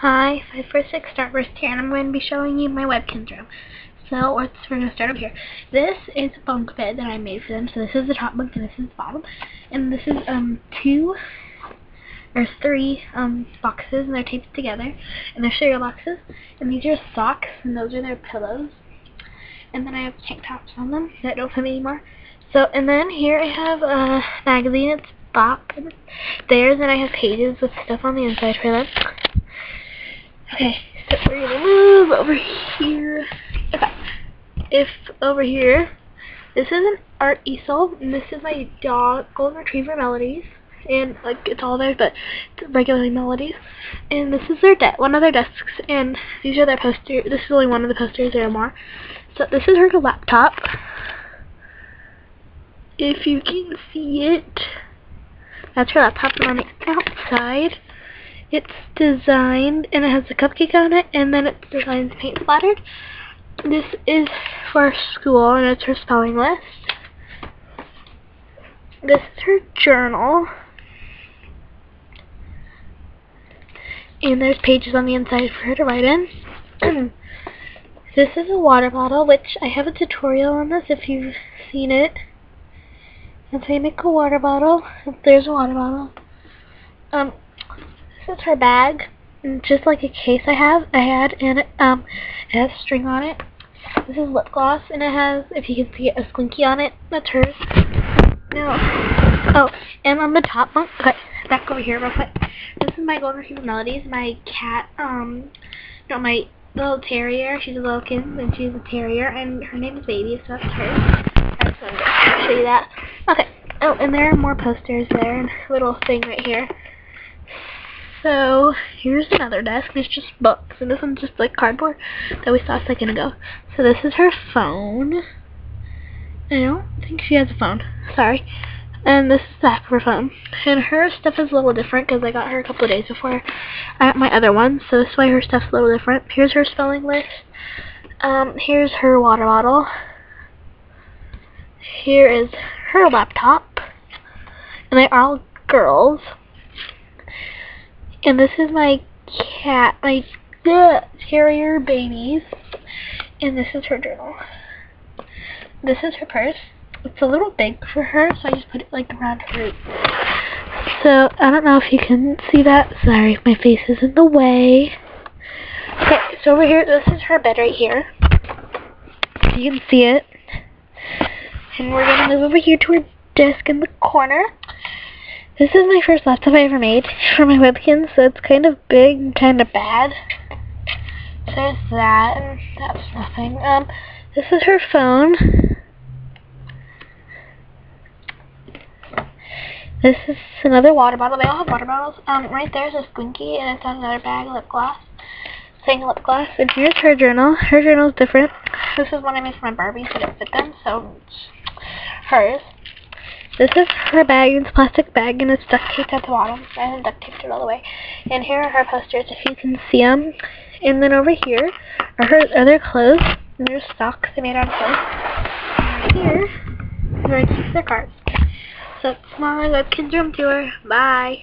Hi, 546 Starburst here, and I'm going to be showing you my Webkinz room. So, let's, we're going to start over here. This is a bunk bed that I made for them. So this is the top bunk and this is the bottom. And this is, um, two, or three, um, boxes, and they're taped together. And they're cereal boxes. And these are socks, and those are their pillows. And then I have tank tops on them that don't fit anymore. So, and then here I have a magazine. It's Bop. Theirs, and I have pages with stuff on the inside for them. Okay, so we're gonna move over here. If over here, this is an art easel, and this is my dog, golden retriever Melody's, and like it's all there, but it's regularly Melody's. And this is their de one of their desks, and these are their posters. This is only one of the posters. There are more. So this is her laptop. If you can see it, that's her laptop on the outside. It's designed, and it has a cupcake on it, and then it's designed paint splattered. This is for school, and it's her spelling list. This is her journal. And there's pages on the inside for her to write in. this is a water bottle, which I have a tutorial on this if you've seen it. If I make a water bottle, there's a water bottle. Um, is her bag, just like a case I have, I had, and um, it has string on it. This is lip gloss, and it has, if you can see it, a slinky on it. That's hers. No. Oh, and on the top one, okay, back over here real quick. This is my Golden Retriever Melody's, my cat, um, no, my little terrier. She's a little kitten, and she's a terrier, and her name is Baby, so that's her. I just wanted to show you that. Okay. Oh, and there are more posters there, and a little thing right here. So, here's another desk, it's just books, and this one's just like cardboard that we saw a second ago. So this is her phone. I don't think she has a phone. Sorry. And this is of her phone. And her stuff is a little different because I got her a couple of days before I got my other one. So this way her stuff's a little different. Here's her spelling list. Um, here's her water bottle. Here is her laptop. And they are all girls. And this is my cat, my uh, terrier babies. And this is her journal. This is her purse. It's a little big for her, so I just put it like around her. So, I don't know if you can see that. Sorry my face is in the way. Okay, so over here, this is her bed right here. You can see it. And we're going to move over here to her desk in the corner. This is my first laptop I ever made for my Webkinz, so it's kind of big and kind of bad. So there's that, and that's nothing. Um, this is her phone. This is another water bottle. They all have water bottles. Um, right there's a squinky, and it's on another bag, lip gloss. Saying lip gloss. And here's her journal. Her journal is different. This is one I made for my Barbies, but it fit them, so hers. This is her bag. It's plastic bag, and it's duct taped at the bottom. I haven't duct taped it all the way. And here are her posters, if you can see them. And then over here are her other clothes. And there's socks I made out of clothes. And here, where I keep their cards. So, my Webkinz room tour. Bye.